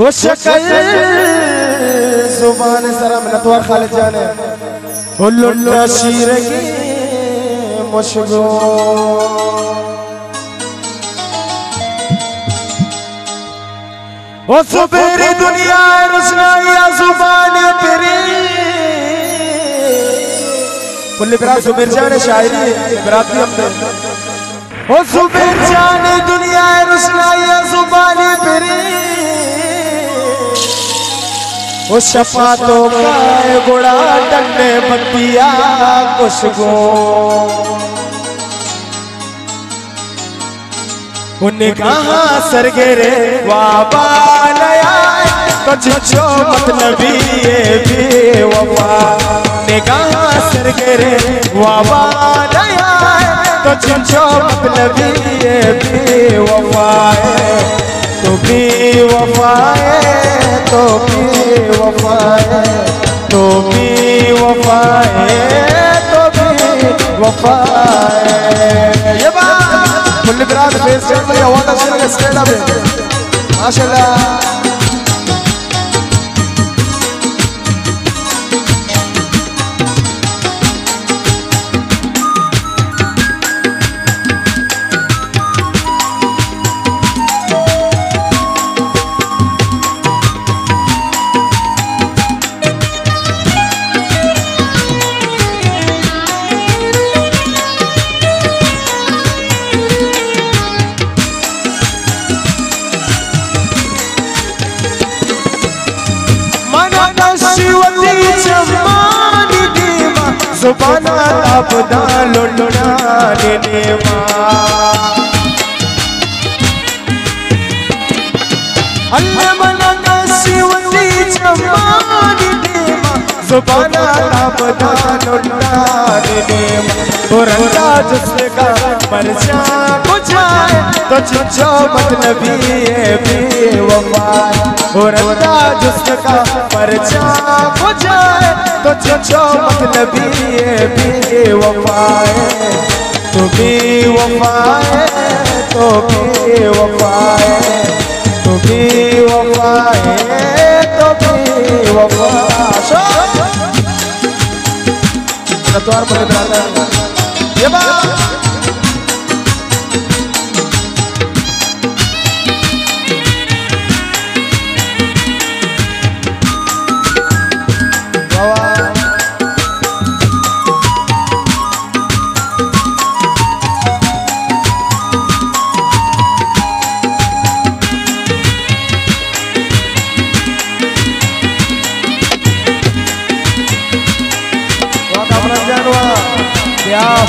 वो शक्ल ज़ुबान सरा नतवार खालिद जाने हुल्लुल्ला शीरगी सुबेरी दुनिया तेरी सुबेर जाने शायरी हमने सुबेर जाने दुनिया रुसनाइया ज़ुबान तेरी वो शफातों का गुड़ा डंडे बतिया खुशबू। उन्हें कहा सरगेरे, वाबा नया तो जिछो मतलबी ये भी वफा। ने कहा सरगेरे, वाबा नया तो जिछो मतलबी ये भी वफा है। तो भी है। तो भी वफा है तो भी वफा है तो भी वफा है ये बात कुल बिराद बेस कर लिया हुआ था सिर्फ़ स्टेट पे माशाल्लाह शिवती सुबाना अपना लुटना देवा अल्लाह मना शिवती चमानी देवा सुबाना अपना लुटना देवा और अंदाज उसका मरजा बुझाए तो चिचो मतलबी ये बेवफा और अंदाज उसका मरजा बुझाए तो चिचो मतलबी ये बेवफा है। तो बेवफा है तो बेवफा है। तो बेवफा है तो बेवफा नतवार पर बराबर ये बात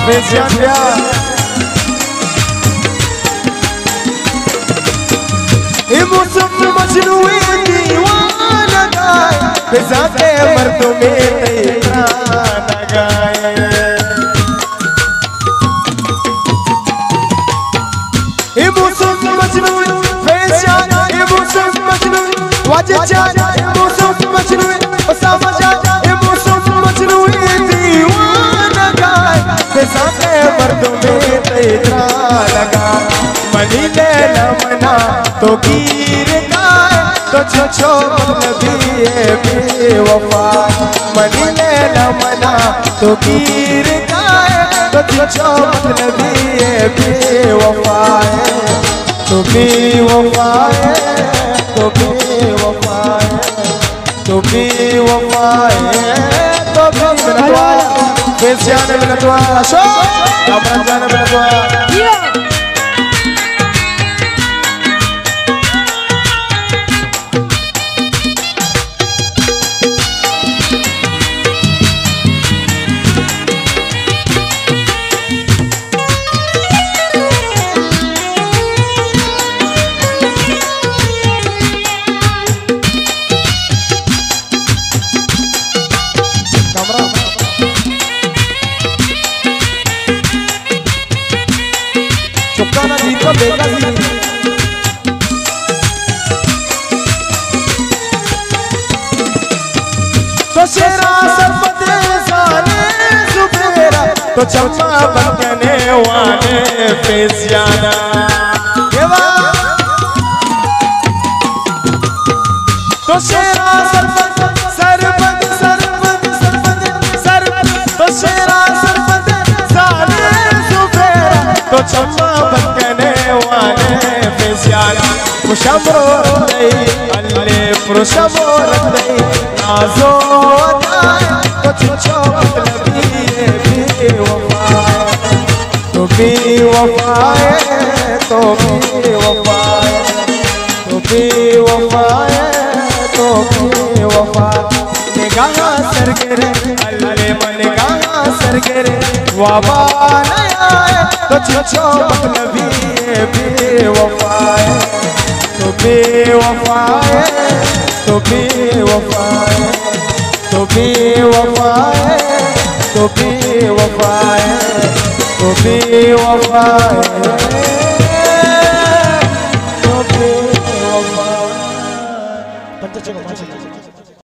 फेसियन क्या मुसम मजनूए दीवाना गाए फिजाते मर्दों में तैराना गाए ए मुसम ले मना तो गिर गाए तो छो नबी बेवफा। मनी ले मना तो गिर तो छो नबी बेवफा तो बेवफा है तो बेवफा है तो बेवफा है। तो भी बेवफा फेस जाने में नतवा शो कमर तो चम्मा बनकने वाने पेशियाना तो शेरा सरबत सरबत सरबत सरबत सरबत तो शेरा सरबत साले सुफेरा तो चम्मा बकने वाले पुशमो रंदई अल्ले पुरुषमो नाजो तो चिचो भी वफाए तो भी वफाए तो भी वफाए तो भी वफा निगाह सरगरे अल्ले मन निगाह सरगरे। वाबा नया तो चिचो मतलबी भी वफाए तो भी वफाए तो भी वफाए तो भी वफाए तो भी वफाए तो